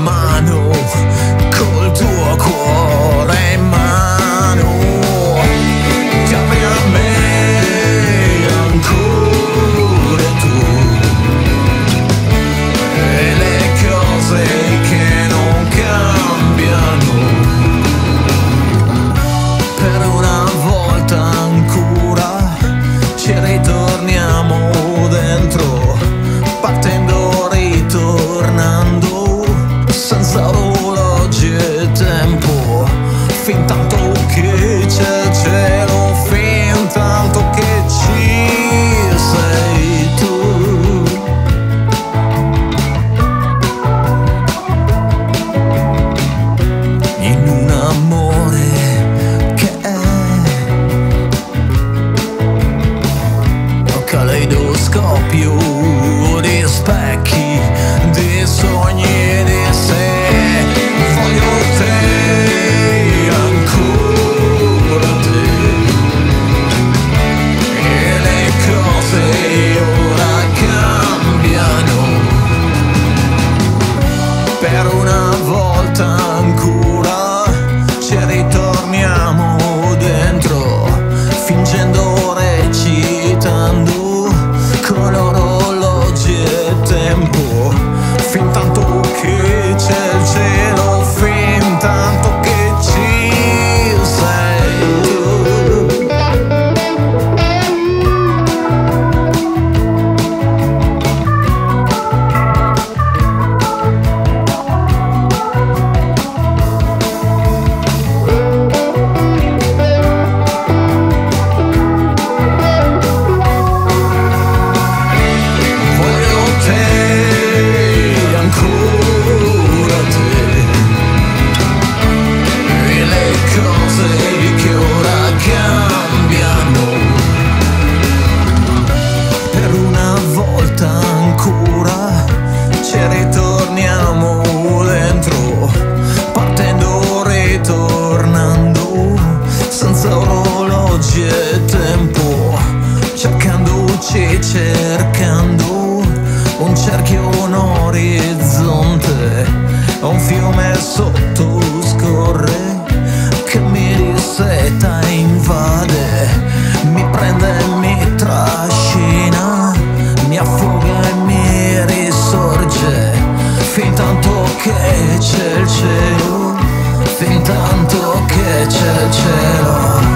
mano col tuo cuore in mano. senza un logge tempo. Fin tanto luce cercando un cerchio, un orizzonte, un fiume sotto scorre che mi disseta e invade, mi prende e mi trascina, mi affoga e mi risorge, fin tanto che c'è il cielo, fin tanto che c'è il cielo.